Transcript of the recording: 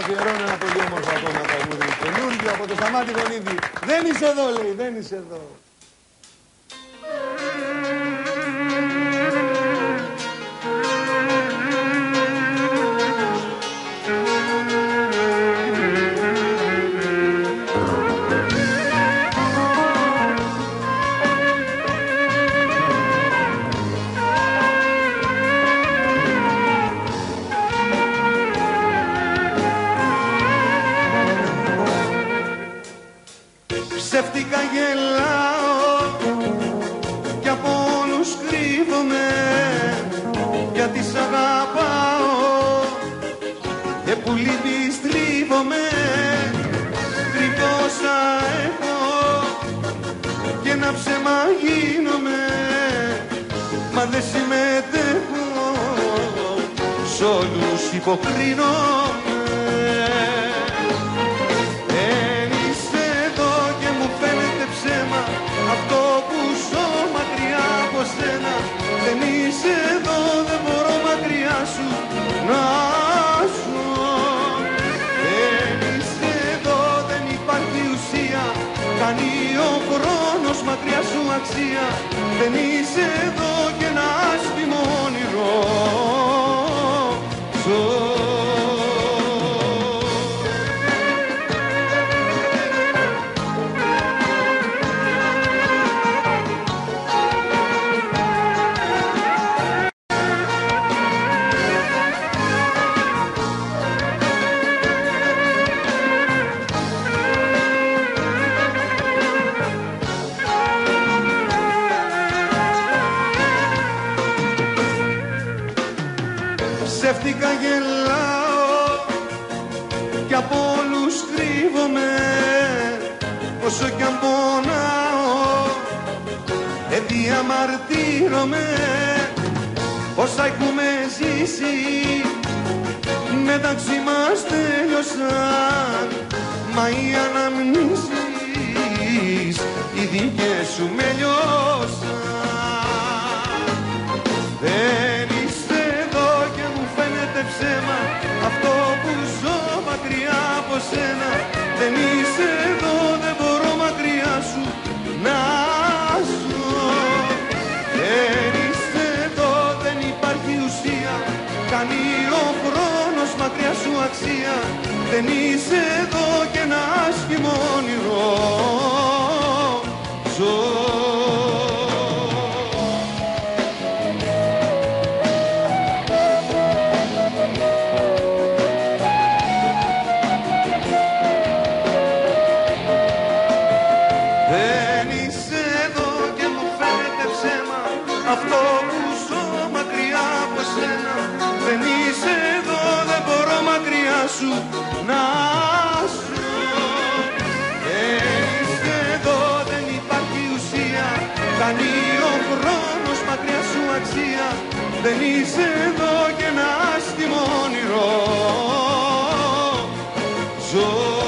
αφιερώνω ένα πολύ όμορφο ακόμα τραγούδι. Καινούργιο από το Σταμάτη Γονίδη. Δεν είσαι εδώ, λέει, δεν είσαι εδώ. Ψεύτικα γελάω κι από όλους κρύβομαι γιατί σ' αγαπάω και που λείπεις θλίβομαι κρυβώ όσα έχω και ένα ψέμα γίνομαι μα δεν συμμετέχω. Σ' όλους υποκρίνομαι αξία. Δεν είσαι εδώ και Ψεύτικα γελάω κι από όλους κρύβομαι όσο κι αν πονάω. Δεν διαμαρτύρομαι όσα έχουμε ζήσει μεταξύ μας τέλειωσαν. Μα οι αναμνήσεις οι δικές σου με λιώσαν ψέμα. Αυτό που ζω μακριά από σένα. Δεν είσαι εδώ, δεν μπορώ μακριά σου να ζω. Δεν είσαι εδώ, δεν υπάρχει ουσία. Κάνει ο χρόνος μακριά σου αξία. Δεν είσαι εδώ και ένα άσχημο όνειρο σου, να σου. Έρχεσαι εδώ δεν υπάρχει ουσία. Κάνει ο χρόνος μακριά σου αξία. Δεν είσαι εδώ και ένα άστιμο όνειρο Ζω